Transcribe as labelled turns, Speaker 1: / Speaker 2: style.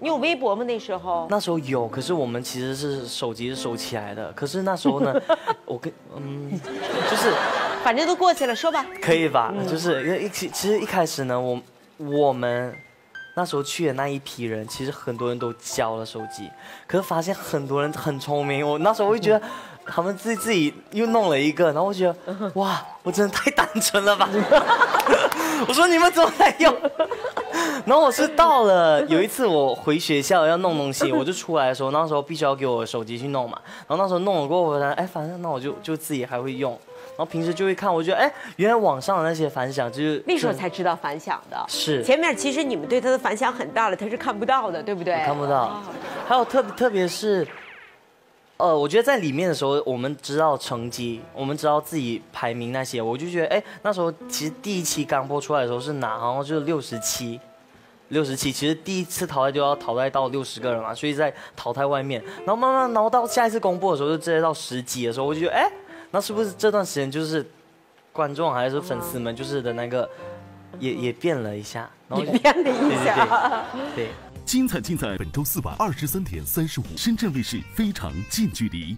Speaker 1: 你有微博吗？那时候？
Speaker 2: 那时候有，可是我们其实是手机是收起来的。可是那时候呢，我跟嗯，就是
Speaker 1: 反正都过去了，说吧。
Speaker 2: 可以吧？就是因为一其其实一开始呢，我我们那时候去的那一批人，其实很多人都交了手机，可是发现很多人很聪明。我那时候我就觉得。他们自己自己又弄了一个，然后我觉得，哇，我真的太单纯了吧！我说你们怎么还用？然后我是到了有一次我回学校要弄东西，我就出来的时候，那时候必须要给我手机去弄嘛。然后那时候弄了过后，我哎，反正那我就就自己还会用。然后平时就会看，我觉得哎，原来网上的那些反响就是
Speaker 1: 那时候才知道反响的。
Speaker 2: 是
Speaker 1: 前面其实你们对他的反响很大了，他是看不到的，对不对？
Speaker 2: 看不到。还有特特别是。呃，我觉得在里面的时候，我们知道成绩，我们知道自己排名那些，我就觉得，哎，那时候其实第一期刚播出来的时候是哪，然后就是六十七，六十七，其实第一次淘汰就要淘汰到六十个人嘛，所以在淘汰外面，然后慢慢，然后到下一次公布的时候就直接到十几的时候，我就觉得，哎，那是不是这段时间就是观众还是粉丝们就是的那个也也变了一下，
Speaker 1: 然后变了一
Speaker 2: 下，对。
Speaker 3: 精彩尽在本周四晚二十三点三十五，深圳卫视《非常近距离》。